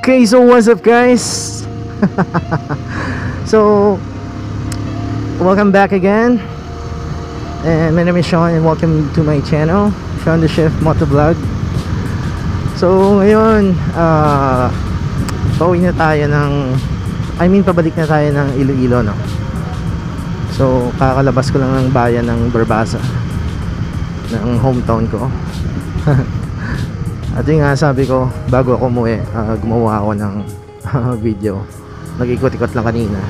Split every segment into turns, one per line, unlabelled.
Okay, so what's up guys? so, welcome back again. And my name is Sean and welcome to my channel, Sean the Chef Motovlog. So, ngayon, ah, pauwi na tayo ng, I mean, pabalik na tayo ng Iloilo, no? So, kakalabas ko lang ng bayan ng Barbasa ng hometown ko. At yun nga sabi ko, bago ako umuwi, ah, gumawa ako ng ah, video. Nag-ikot-ikot lang kanina.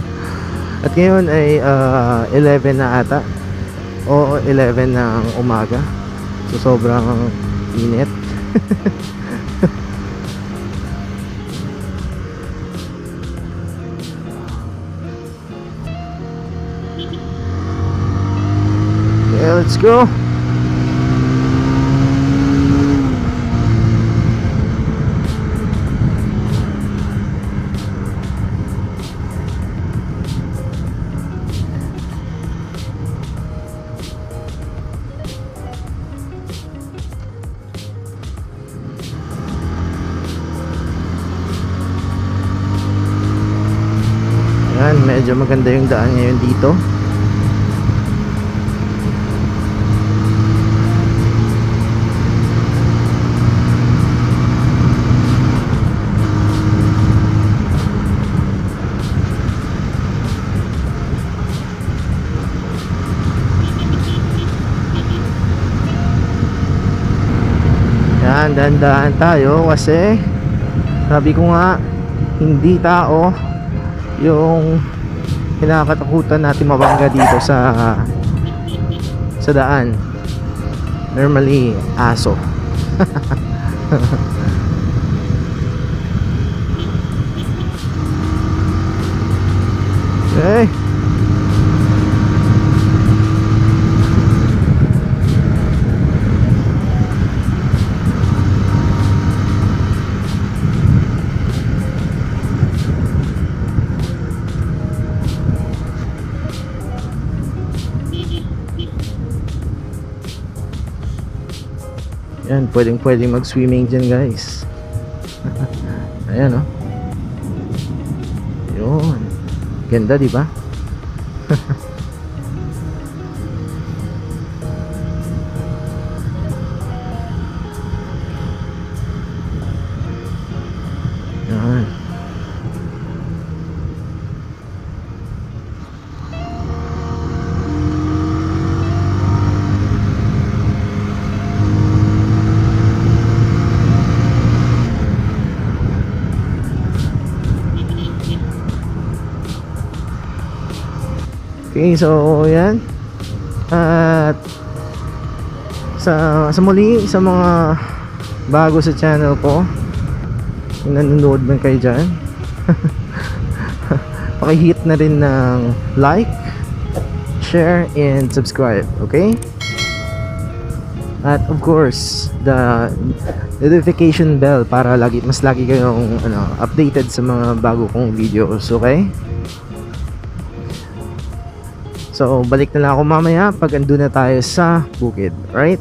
At ngayon ay ah, 11 na ata. O 11 ng umaga. So sobrang init. Let's go. Medyo maganda yung daan ngayon dito. Yan, dahan-dahan tayo kasi sabi ko nga hindi tao yung kinakatakutan natin mabangga dito sa sa daan. Normally aso Pwedeng pwedeng mag-swimming dyan guys. Ayan oh. Yun. Ganda di Okay, so yan. At sa sa muli sa mga bago sa channel ko, nanonood man kayo dyan, pakihit na rin ng like, share, and subscribe, okay? At of course, the notification bell para lagi mas lagi kayong ano, updated sa mga bago kong videos, okay? So, balik na lang ako mamaya pag ando na tayo sa bukid. Right?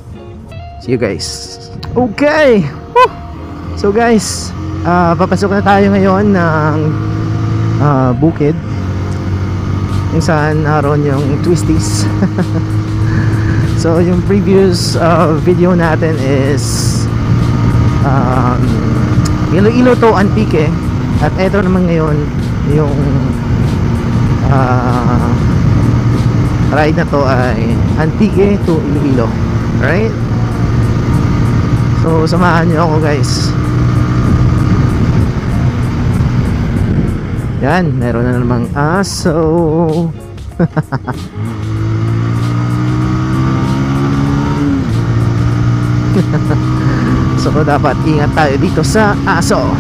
See you guys. Okay! Woo! So guys, ah papasok na tayo ngayon ng ah, bukid. Yung saan naroon yung twisties. so, yung previous ah, video natin is um, Iloilo to Antique. At eto naman ngayon yung ah ride na to ay Antique to Iloilo. Right so samahan nyo ako guys. Yan meron na namang aso. So dapat ingat tayo dito sa aso